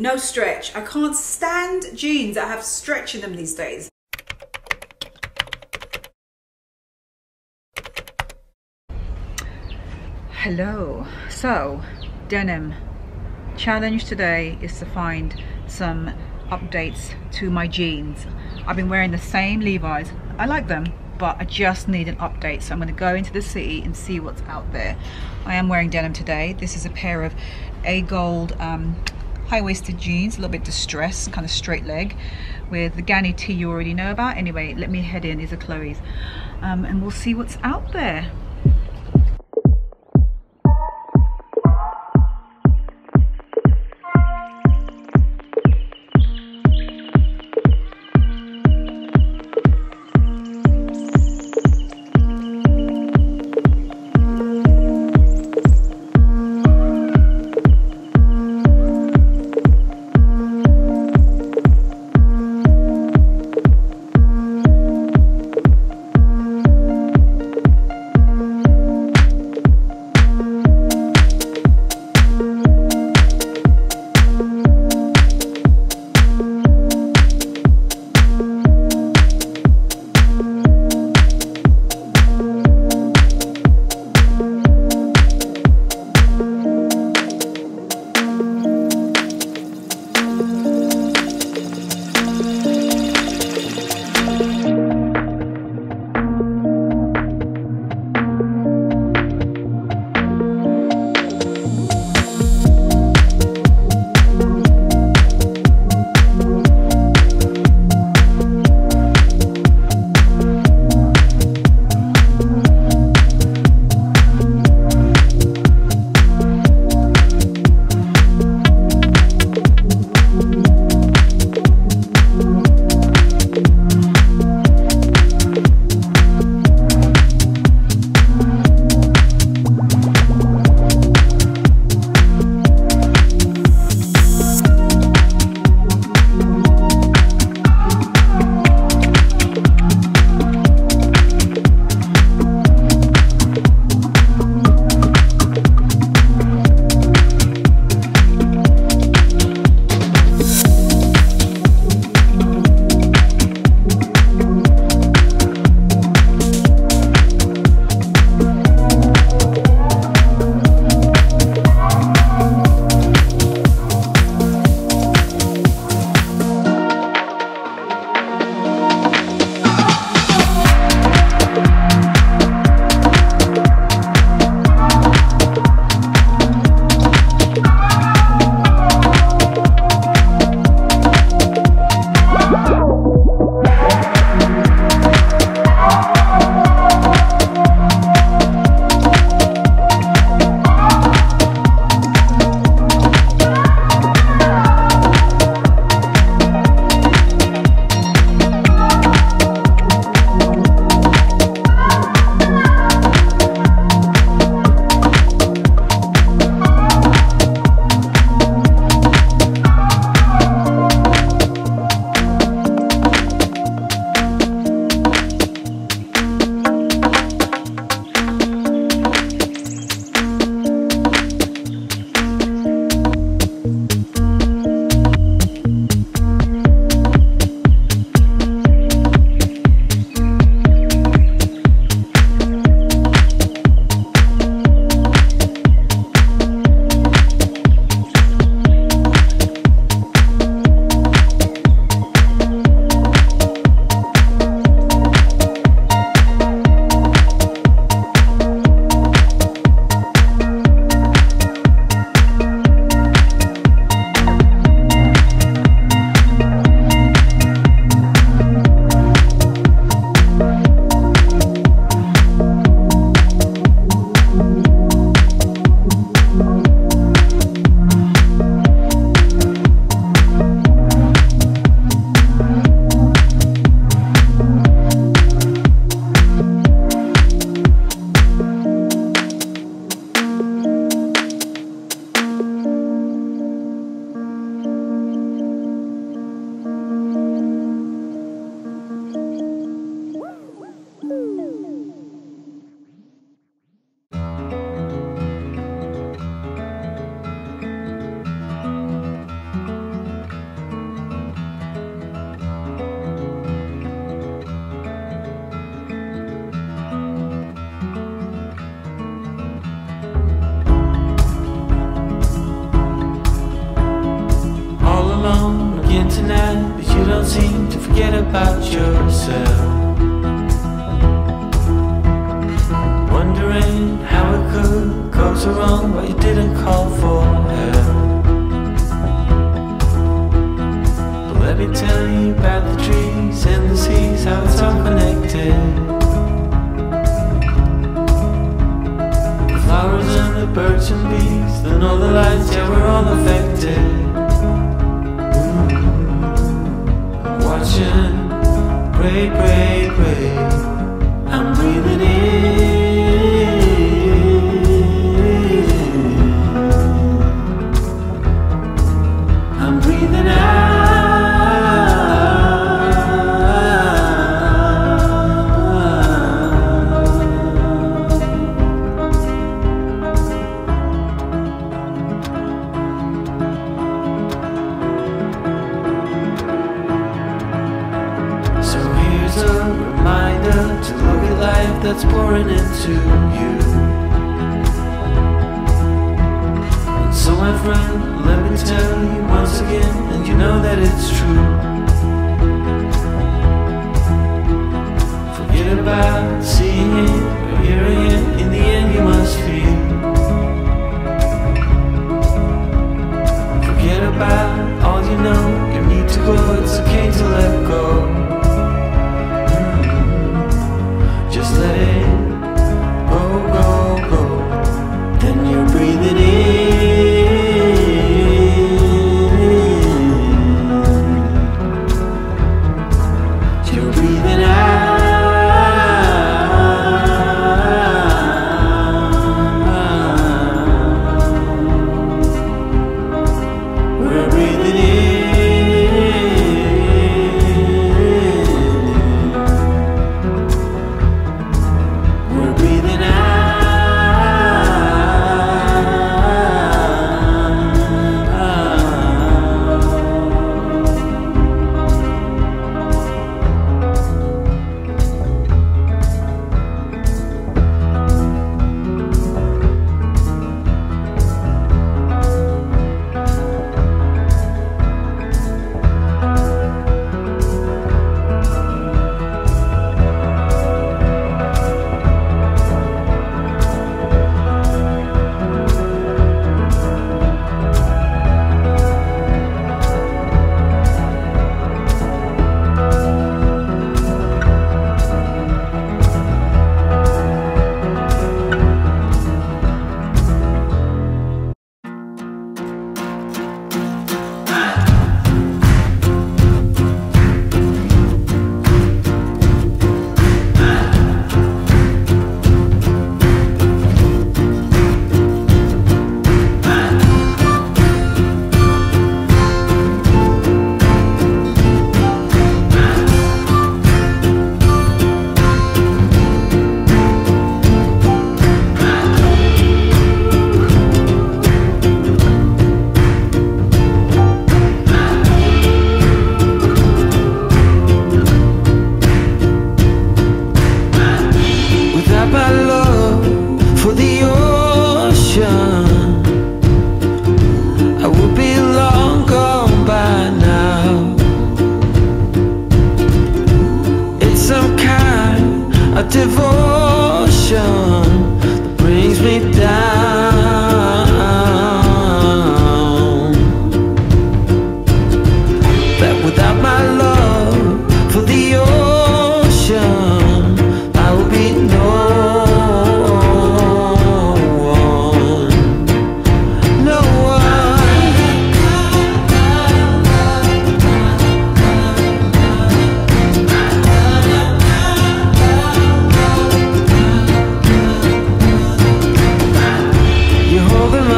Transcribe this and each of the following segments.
No stretch. I can't stand jeans that have stretch in them these days. Hello. So, denim. Challenge today is to find some updates to my jeans. I've been wearing the same Levi's. I like them, but I just need an update. So I'm going to go into the city and see what's out there. I am wearing denim today. This is a pair of AGolde um, high-waisted jeans, a little bit distressed, kind of straight leg, with the Ganni tee you already know about. Anyway, let me head in. These are Chloe's. Um, and we'll see what's out there. forget about yourself. Wondering how it could go so wrong, but you didn't call for help. But let me tell you about the trees and the seas, how it's all connected. to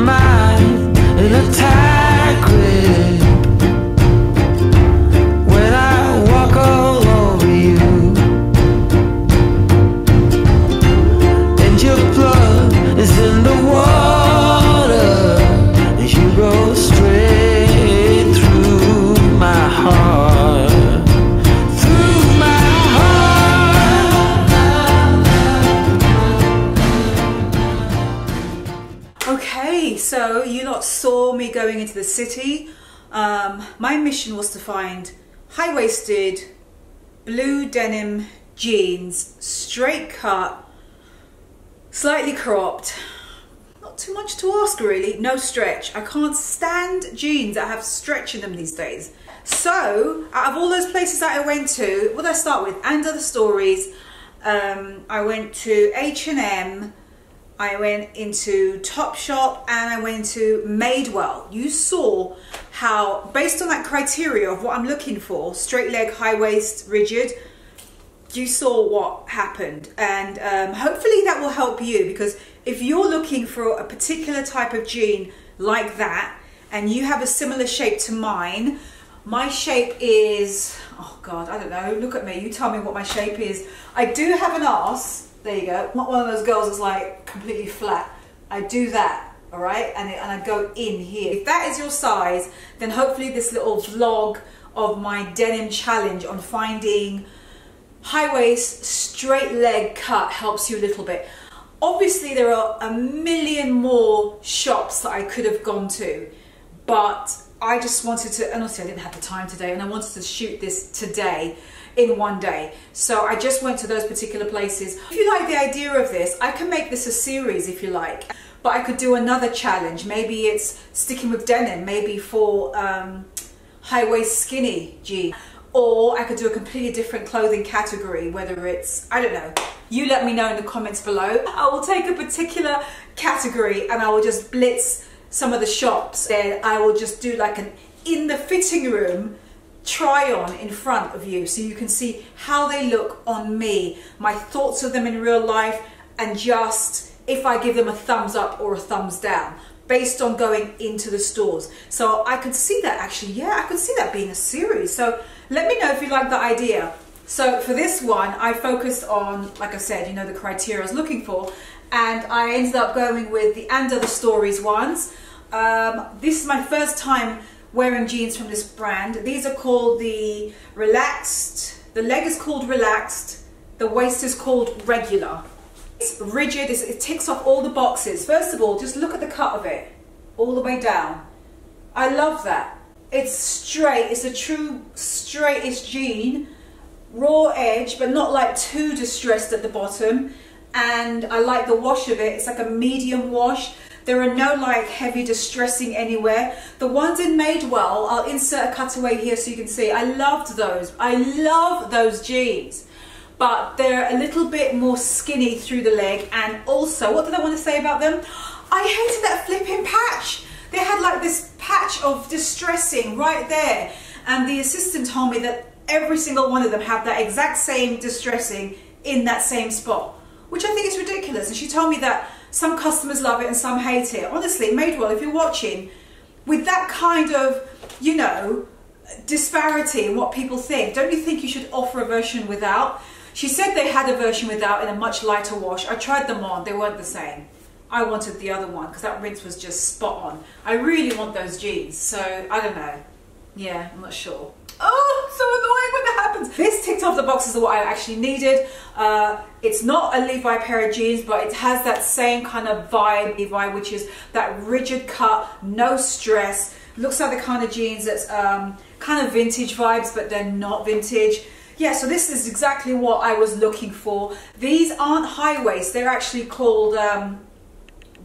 mind. The time You lot saw me going into the city. Um, my mission was to find high-waisted blue denim jeans, straight cut, slightly cropped. Not too much to ask really, no stretch. I can't stand jeans that have stretch in them these days. So, out of all those places that I went to, what did I start with? And Other Stories. Um, I went to H&M, I went into Topshop and I went into Madewell. You saw how, based on that criteria of what I'm looking for, straight leg, high waist, rigid, you saw what happened. And um, hopefully that will help you because if you're looking for a particular type of jean like that and you have a similar shape to mine, my shape is, oh God, I don't know, look at me, you tell me what my shape is. I do have an ass, there you go. Not one of those girls that's like completely flat. I do that, all right? And, it, and I go in here. If that is your size, then hopefully this little vlog of my denim challenge on finding high waist, straight leg cut helps you a little bit. Obviously there are a million more shops that I could have gone to, but I just wanted to, and honestly I didn't have the time today and I wanted to shoot this today in one day. So I just went to those particular places. If you like the idea of this, I can make this a series if you like. But I could do another challenge. Maybe it's sticking with denim, maybe for um, high waist skinny jean. Or I could do a completely different clothing category, whether it's, I don't know. You let me know in the comments below. I will take a particular category and I will just blitz some of the shops. Then I will just do like an in the fitting room try on in front of you so you can see how they look on me, my thoughts of them in real life, and just if I give them a thumbs up or a thumbs down based on going into the stores. So I could see that actually, yeah, I could see that being a series. So let me know if you like the idea. So for this one, I focused on, like I said, you know, the criteria I was looking for, and I ended up going with the And Other Stories ones. Um, this is my first time wearing jeans from this brand. These are called the Relaxed, the leg is called Relaxed, the waist is called Regular. It's rigid, it's, it ticks off all the boxes. First of all, just look at the cut of it, all the way down. I love that. It's straight, it's a true straightish jean, raw edge, but not like too distressed at the bottom. And I like the wash of it, it's like a medium wash. There are no like heavy distressing anywhere. The ones in Madewell, I'll insert a cutaway here so you can see. I loved those. I love those jeans. But they're a little bit more skinny through the leg. And also, what did I want to say about them? I hated that flipping patch. They had like this patch of distressing right there. And the assistant told me that every single one of them have that exact same distressing in that same spot, which I think is ridiculous. And she told me that some customers love it and some hate it. Honestly, Madewell, if you're watching, with that kind of, you know, disparity in what people think, don't you think you should offer a version without? She said they had a version without in a much lighter wash. I tried them on, they weren't the same. I wanted the other one because that rinse was just spot on. I really want those jeans, so I don't know. Yeah, I'm not sure. Oh, so annoying when that happens. This ticked off the boxes of what I actually needed. Uh, it's not a Levi pair of jeans, but it has that same kind of vibe, Levi, which is that rigid cut, no stress. Looks like the kind of jeans that's um, kind of vintage vibes, but they're not vintage. Yeah, so this is exactly what I was looking for. These aren't high waist, they're actually called um,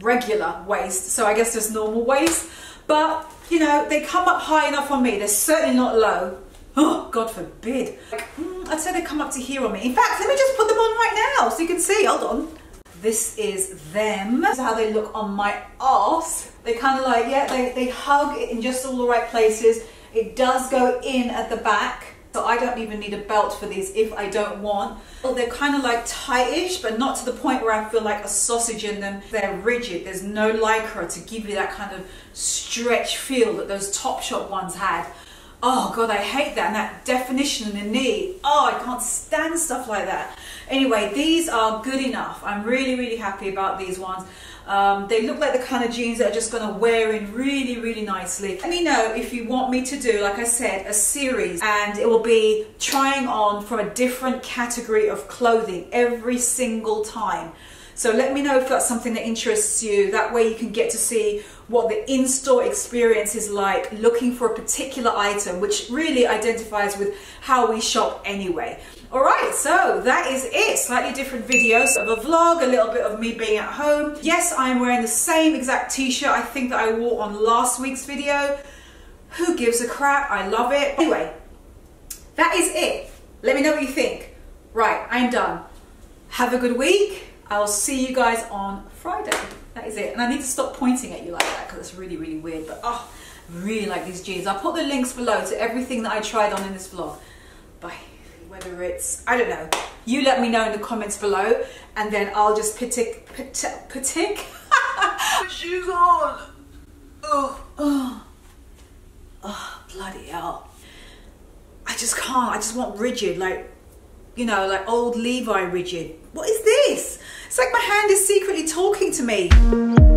regular waist. So I guess there's normal waist, but you know, they come up high enough on me. They're certainly not low. Oh, God forbid. Like, mm, I'd say they come up to here on me. In fact, let me just put them on right now so you can see. Hold on. This is them. This is how they look on my ass. They kind of like, yeah, they, they hug in just all the right places. It does go in at the back. So I don't even need a belt for these if I don't want. Well, they're kind of like tightish, but not to the point where I feel like a sausage in them. They're rigid. There's no lycra to give you that kind of stretch feel that those Topshop ones had. Oh God, I hate that. And that definition in the knee. Oh, I can't stand stuff like that. Anyway, these are good enough. I'm really, really happy about these ones. Um, they look like the kind of jeans that are just going to wear in really, really nicely. Let me know if you want me to do, like I said, a series and it will be trying on from a different category of clothing every single time. So let me know if that's something that interests you. That way you can get to see what the in-store experience is like looking for a particular item, which really identifies with how we shop anyway. All right, so that is it. Slightly different videos of a vlog, a little bit of me being at home. Yes, I am wearing the same exact t-shirt I think that I wore on last week's video. Who gives a crap? I love it. Anyway, that is it. Let me know what you think. Right, I'm done. Have a good week. I'll see you guys on Friday. That is it. And I need to stop pointing at you like that because it's really, really weird. But oh, I really like these jeans. I'll put the links below to everything that I tried on in this vlog. Bye whether it's, I don't know, you let me know in the comments below and then I'll just pitik, pitik, pitik. shoes on. Oh, oh, oh, bloody hell. I just can't, I just want rigid, like, you know, like old Levi rigid. What is this? It's like my hand is secretly talking to me.